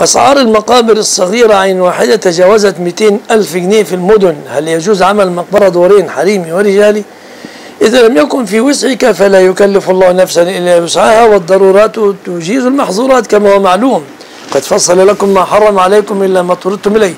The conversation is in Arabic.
أسعار المقابر الصغيرة عين واحدة تجاوزت 200 ألف جنيه في المدن. هل يجوز عمل مقبرة دورين حريمي ورجالي؟ إذا لم يكن في وسعك فلا يكلف الله نفسا إلا وسعها والضرورات تجيز المحظورات كما هو معلوم. قد فصل لكم ما حرم عليكم إلا ما اضطررتم إليه.